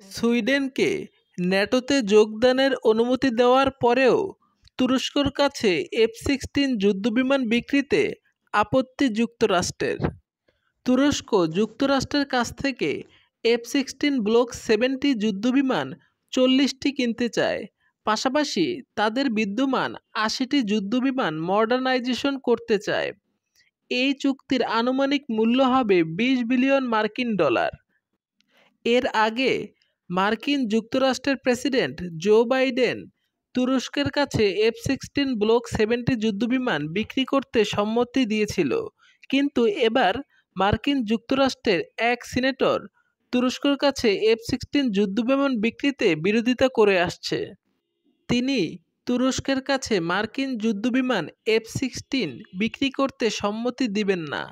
সুইডেনকে ন্যাটোতে যোগদানের অনুমতি দেওয়ার পরেও তুরস্কর কাছে এফ সিক্সটিন যুদ্ধবিমান বিক্রিতে আপত্তি যুক্তরাষ্ট্রের। তুরস্ক যুক্তরাষ্ট্রের কাছ থেকে এফ সিক্সটিন ব্লক সেভেন্টি যুদ্ধবিমান চল্লিশটি কিনতে চায়। পাশাপাশি তাদের বিদ্যমান আশিটি যুদ্ধবিমান মডার্নাইজেশন করতে চায়। এই চুক্তির আনুমানিক মূল্য হবে বিশ বিলিয়ন মার্কিন ডলার। এর আগে মার্কিন যুক্তরাষ্ট্রের প্রেসিডেন্ট জো বাইডেন তুরস্কের কাছে এফ সিক্সটিন ব্লক সেভেন্টি যুদ্ধবিমান বিক্রি করতে সম্মতি দিয়েছিল। কিন্তু এবার মার্কিন যুক্তরাষ্ট্রের এক সিনেটর তুরস্কের কাছে এফ সিক্সটিন যুদ্ধবিমান বিক্রিতে বিরোধিতা করে আসছে। তিনি তুরস্কের কাছে মার্কিন যুদ্ধবিমান এফ সিক্সটিন বিক্রি করতে সম্মতি দিবেন না।